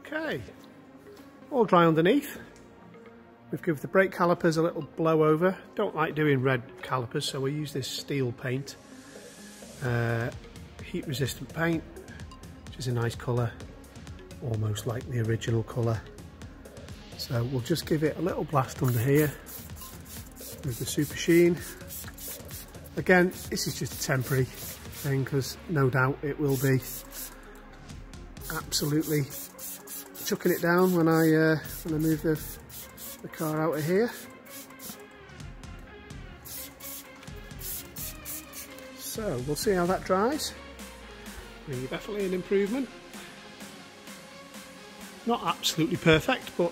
Okay, all dry underneath. We've given the brake calipers a little blow over. Don't like doing red calipers, so we use this steel paint. Uh, heat resistant paint, which is a nice colour, almost like the original colour. So we'll just give it a little blast under here with the super sheen. Again, this is just a temporary thing because no doubt it will be absolutely chucking it down when I uh, when I move the, the car out of here. So we'll see how that dries. Mean, definitely an improvement. Not absolutely perfect, but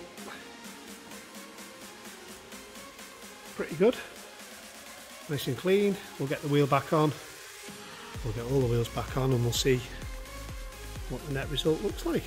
pretty good. Nice and clean. We'll get the wheel back on. We'll get all the wheels back on and we'll see what the net result looks like.